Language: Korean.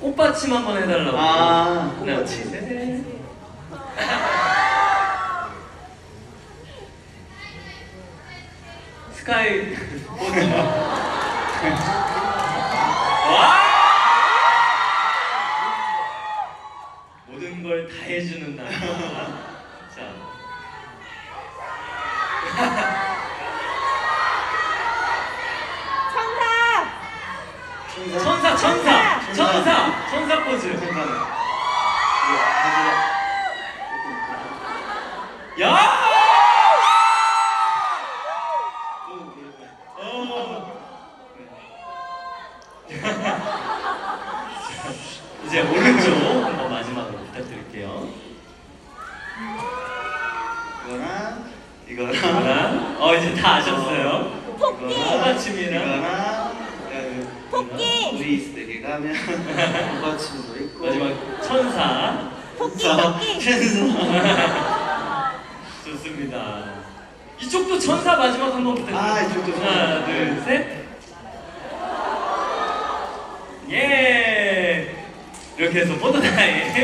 꽃받침 한번 해달라고. 아, 하나, 꽃받침. 둘, 셋. 스카이 꽃. 와! 모든 걸 다 해주는 나. 자. 천사! 천사, 천사, 천사, 천사 포즈. 야! 어. 이제 오른쪽 한번 마지막으로 부탁드릴게요. 이거랑 이거랑 어 이제 다 아셨어요. 꽃받침이랑 이거랑 때 가면 꽃받침도 있고 마지막 천사. 토끼! 토끼! 천사 좋습니다. 이쪽도 천사 마지막 한 번 부탁드립니다. 아, 이쪽도 천사. 하나, 둘, 셋. 예. 이렇게 해서 포토타임.